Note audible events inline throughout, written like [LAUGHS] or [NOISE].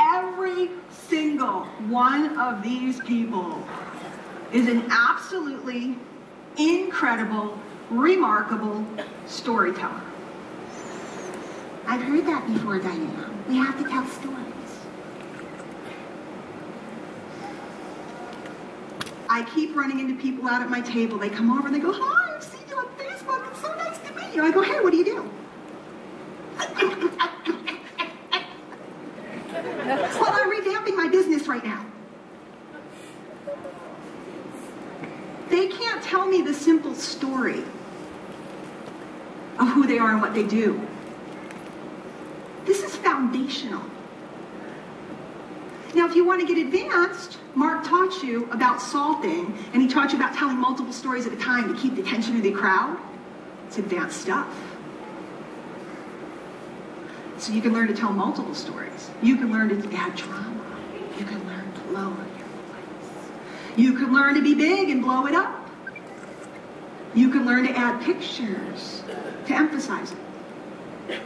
Every single one of these people is an absolutely incredible, remarkable storyteller. I've heard that before, Diana. We have to tell stories. I keep running into people out at my table. They come over and they go, Hi, you. I go, Hey, what do you do? well, I'm revamping my business right now. They can't tell me the simple story of who they are and what they do. This is foundational. Now, if you want to get advanced, Mark taught you about salting, and he taught you about telling multiple stories at a time to keep the attention of the crowd. It's advanced stuff. So you can learn to tell multiple stories. You can learn to add drama. You can learn to lower your voice. You can learn to be big and blow it up. You can learn to add pictures to emphasize it.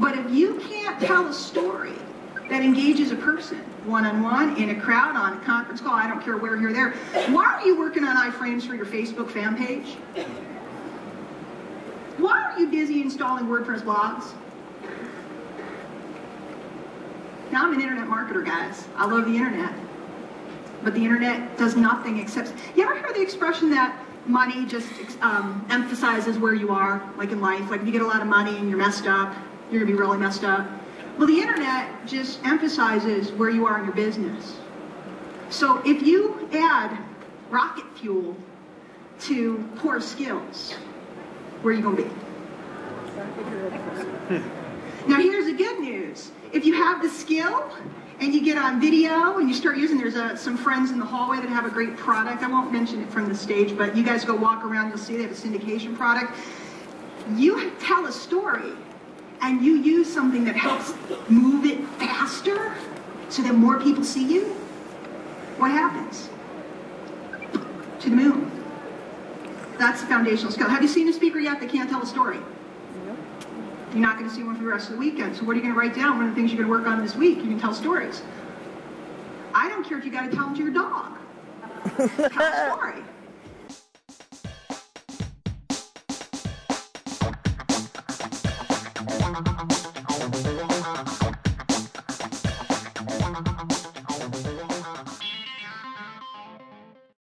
But if you can't tell a story that engages a person one-on-one, in a crowd, on a conference call, I don't care where here there, why are you working on iframes for your Facebook fan page? Why are you busy installing WordPress blogs? Now I'm an internet marketer, guys. I love the internet. But the internet does nothing except... You ever hear the expression that money just um, emphasizes where you are, like in life? Like if you get a lot of money and you're messed up, you're going to be really messed up. Well, the internet just emphasizes where you are in your business. So if you add rocket fuel to poor skills, where are you going to be? now here's the good news. If you have the skill and you get on video and you start using, there's a, some friends in the hallway that have a great product. I won't mention it from the stage, but you guys go walk around, you'll see they have a syndication product. You tell a story and you use something that helps move it faster so that more people see you, what happens? To the moon. That's the foundational skill. Have you seen a speaker yet that can't tell a story? You're not going to see one for the rest of the weekend. So what are you going to write down? One of the things you're going to work on this week, you can tell stories. I don't care if you got to tell them to your dog. [LAUGHS] tell a story.